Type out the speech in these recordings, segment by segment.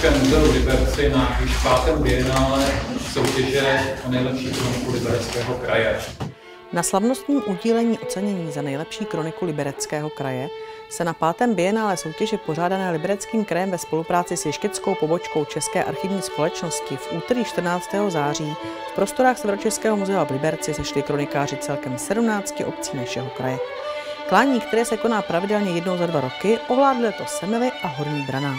V Liberci na již pátém bienále soutěže o nejlepší kroniku Libereckého kraje. Na slavnostním udílení ocenění za nejlepší kroniku Libereckého kraje se na pátém bienále soutěže pořádané Libereckým krajem ve spolupráci s Ještěckou pobočkou České archivní společnosti v úterý 14. září v prostorách Severočeského muzea v Liberci sešli kronikáři celkem 17 obcí našeho kraje. Klání, které se koná pravidelně jednou za dva roky, ovládly to Semily a Horní Braná.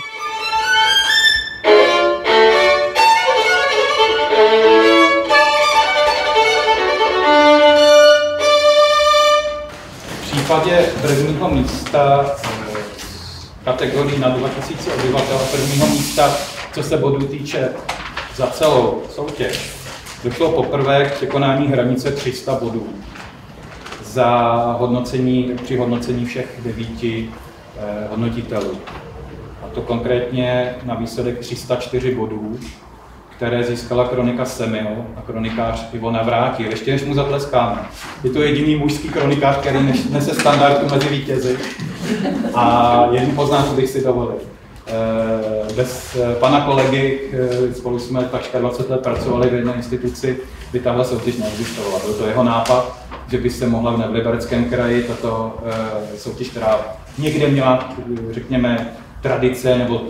Případě prvního místa kategorii na 2000 obyvatel prvního místa, co se bodu týče za celou soutěž, došlo poprvé k překonání hranice 300 bodů za hodnocení, při hodnocení všech devíti eh, hodnotitelů. A to konkrétně na výsledek 304 bodů, které získala kronika Semil a kronikář Ivo Navrátil. Ještě než mu zatleskáme. Je to jediný mužský kronikář, který nese standardu mezi vítězi. A jednu poznámku bych si dovolil. Eh, bez eh, pana kolegy, eh, spolu jsme takřka 20 let pracovali v jedné instituci, by tahle soutěž neexistovala. Byl to jeho nápad, že by se mohla v Libereckém kraji tato soutěž, která někde měla, řekněme, tradice nebo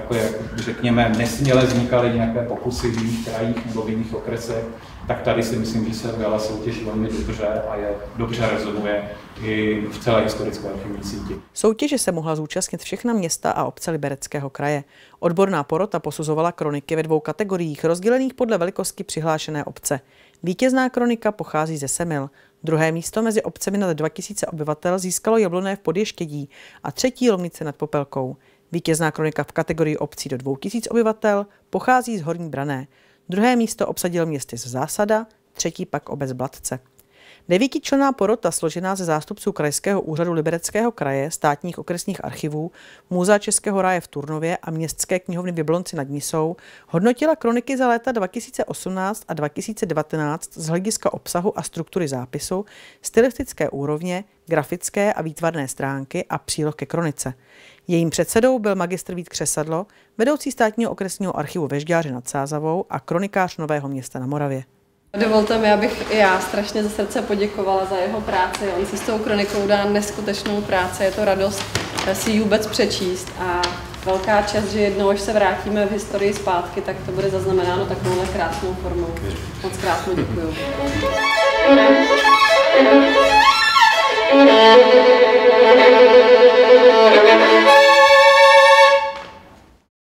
takové, řekněme, nesměle vznikaly nějaké pokusy v jiných krajích nebo v jiných okresech, tak tady si myslím, že se ujala soutěž velmi dobře a je dobře rezonuje i v celé historické archivní síti. Soutěže se mohla zúčastnit všechna města a obce Libereckého kraje. Odborná porota posuzovala kroniky ve dvou kategoriích, rozdělených podle velikosti přihlášené obce. Vítězná kronika pochází ze Semil, Druhé místo mezi obcemi nad 2000 obyvatel získalo Jabloné v Podještědí a třetí Lomnice nad Popelkou. Vítězná kronika v kategorii obcí do 2000 obyvatel pochází z Horní Brané. Druhé místo obsadil městy z Zásada, třetí pak obec Blatce. Devítičlenná porota, složená ze zástupců Krajského úřadu Libereckého kraje, státních okresních archivů, Muzea Českého ráje v Turnově a Městské knihovny v Jablonci nad Nisou, hodnotila kroniky za léta 2018 a 2019 z hlediska obsahu a struktury zápisu, stylistické úrovně, grafické a výtvarné stránky a příloh ke kronice. Jejím předsedou byl magistr Vít Křesadlo, vedoucí státního okresního archivu Vežďáře nad Sázavou a kronikář Nového města na Moravě. Dovolte mi, abych i já strašně ze srdce poděkovala za jeho práci. On si s tou kronikou dá neskutečnou práci, je to radost si ji vůbec přečíst a velká čest, že jednou, až se vrátíme v historii zpátky, tak to bude zaznamenáno takovou krásnou formou. Moc krásně děkuju.